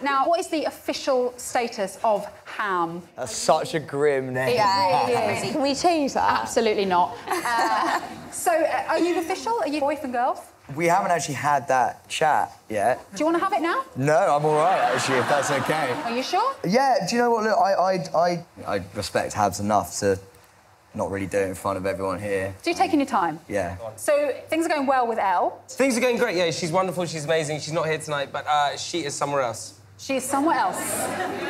Now, what is the official status of Ham? That's such a grim name. It really is. Can we change that? Absolutely not. Uh, so, uh, are you official? Are you boyfriend girl? We haven't actually had that chat yet. Do you want to have it now? No, I'm all right actually, if that's okay. Are you sure? Yeah, do you know what? Look, I, I, I, I respect Habs enough to not really do it in front of everyone here. So you're taking your time. Yeah. So things are going well with Elle. Things are going great, yeah. She's wonderful, she's amazing. She's not here tonight, but uh, she is somewhere else. She is somewhere else.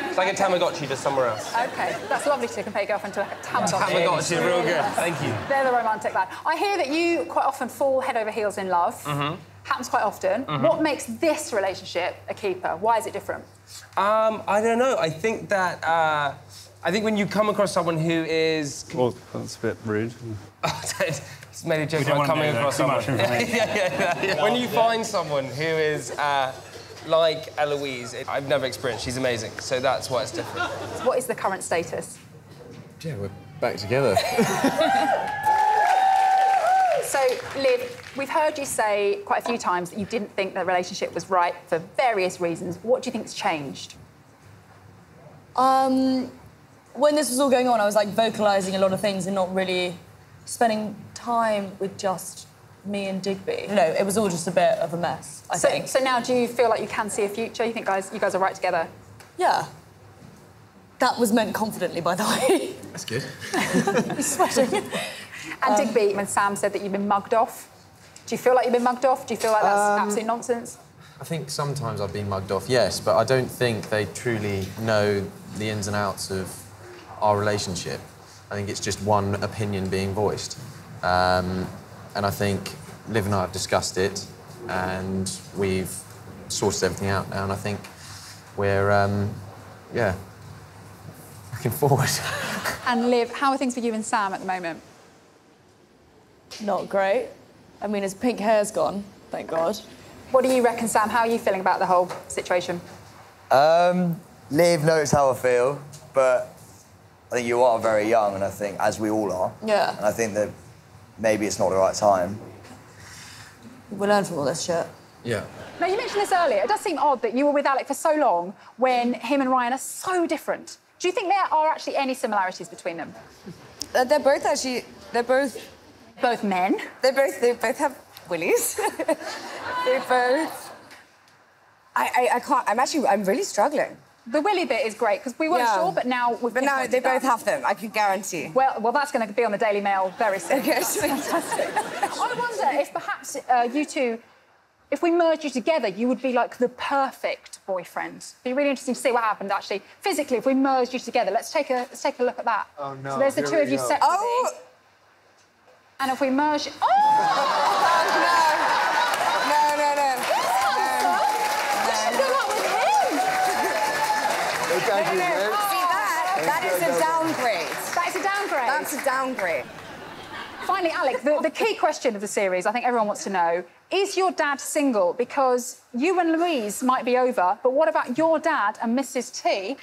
It's like a Tamagotchi, just somewhere else. Okay, that's lovely to compare your girlfriend to a Tamagotchi. Tamagotchi, real good. Thank you. They're the romantic line. I hear that you quite often fall head over heels in love. Mm-hmm. Happens quite often. What makes this relationship a keeper? Why is it different? Um, I don't know. I think that uh, I think when you come across someone who is Well, that's a bit rude. It's made a joke about coming across someone. yeah, yeah, yeah, yeah. When you find someone who is uh, like Eloise, it, I've never experienced. She's amazing, so that's why it's different. What is the current status? Yeah, we're back together. So, Liv, we've heard you say quite a few times that you didn't think the relationship was right for various reasons. What do you think's changed? Um, when this was all going on, I was like vocalizing a lot of things and not really spending time with just me and Digby. No, it was all just a bit of a mess. I so, think. so now, do you feel like you can see a future? You think guys, you guys are right together? Yeah. That was meant confidently, by the way. That's good. He's sweating. And Digby, when Sam said that you've been mugged off, do you feel like you've been mugged off? Do you feel like that's Um, absolute nonsense? I think sometimes I've been mugged off, yes, but I don't think they truly know the ins and outs of our relationship. I think it's just one opinion being voiced. Um, and I think Liv and I have discussed it and we've sorted everything out now. And I think we're, um, yeah, looking forward. And Liv, how are things for you and Sam at the moment? Not great. I mean, his pink hair's gone, thank God. What do you reckon, Sam? How are you feeling about the whole situation? Um, Liv knows how I feel, but I think you are very young, and I think, as we all are, Yeah. and I think that maybe it's not the right time. We learn from all this shit. yeah. Now, you mentioned this earlier. It does seem odd that you were with Alex for so long when him and Ryan are so different. Do you think there are actually any similarities between them? Uh, they're both actually. They're both. Both men. They're both. They both have willies. they both. I, I. I can't. I'm actually. I'm really struggling. The Willy bit is great because we weren't Yeah. sure, but now we've But now pinpointed they that. both have them. I can guarantee. Well, well, that's going to be on the Daily Mail very soon. Okay. Fantastic. I wonder if perhaps uh, you two, if we merged you together, you would be like the perfect boyfriend. It'd be really interesting to see what happened actually physically if we merged you together. Let's take a let's take a look at that. Oh, no, So there's the two of you go. separately. Oh And if we merge, oh, no! Thank you, man. See that? That is a downgrade. That is a downgrade. That's a downgrade. Finally, Alex, the, the key question of the series, I think everyone wants to know, is your dad single? Because you and Louise might be over, but what about your dad and Mrs. T?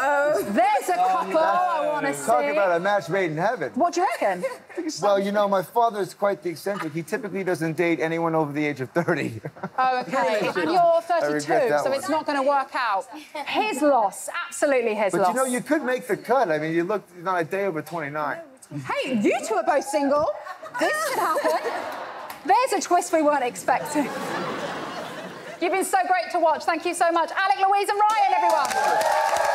Oh, there's a oh, couple I want to see. Talk about a match made in heaven. What do you reckon? Well, you know, my father is quite the eccentric. He typically doesn't date anyone over the age of 30. Oh, okay. And you're 32, so one. it's not going to work out. His loss, absolutely his But loss. you know, you could make the cut. I mean, you look not a day over 29. Hey, you two are both single. This could happen. There's a twist we weren't expecting. You've been so great to watch. Thank you so much. Alex, Louise, and Ryan, everyone.